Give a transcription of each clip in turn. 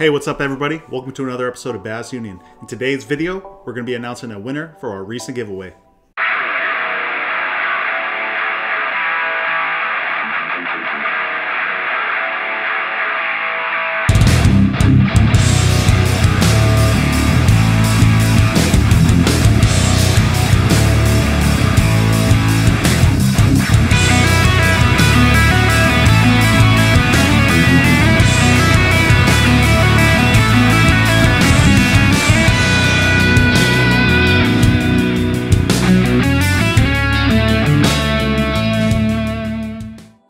Hey, what's up everybody? Welcome to another episode of Bass Union. In today's video, we're going to be announcing a winner for our recent giveaway.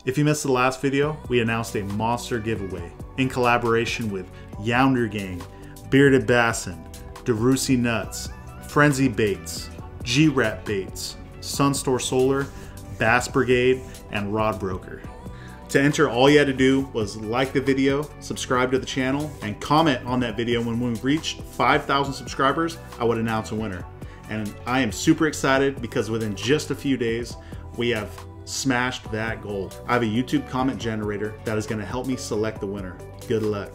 If you missed the last video, we announced a monster giveaway in collaboration with Younder Gang, Bearded Bassin, Deruosi Nuts, Frenzy Baits, G-Ratt Baits, SunStor Solar, Bass Brigade, and Rod Broker. To enter, all you had to do was like the video, subscribe to the channel, and comment on that video. When we reached 5,000 subscribers, I would announce a winner. And I am super excited because within just a few days, we have smashed that goal. I have a YouTube comment generator that is gonna help me select the winner. Good luck.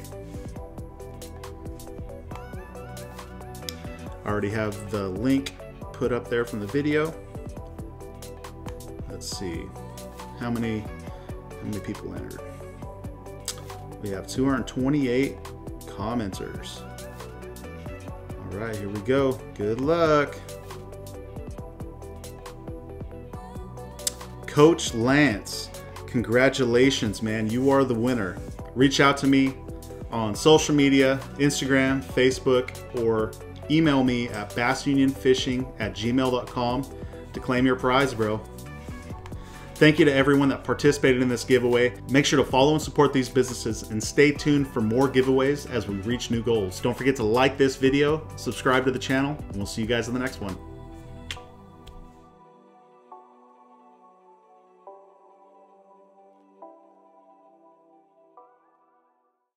I already have the link put up there from the video. Let's see, how many, how many people entered? We have 228 commenters. All right, here we go. Good luck. Coach Lance, congratulations, man. You are the winner. Reach out to me on social media Instagram, Facebook, or email me at bassunionfishing at gmail.com to claim your prize, bro. Thank you to everyone that participated in this giveaway. Make sure to follow and support these businesses and stay tuned for more giveaways as we reach new goals. Don't forget to like this video, subscribe to the channel, and we'll see you guys in the next one.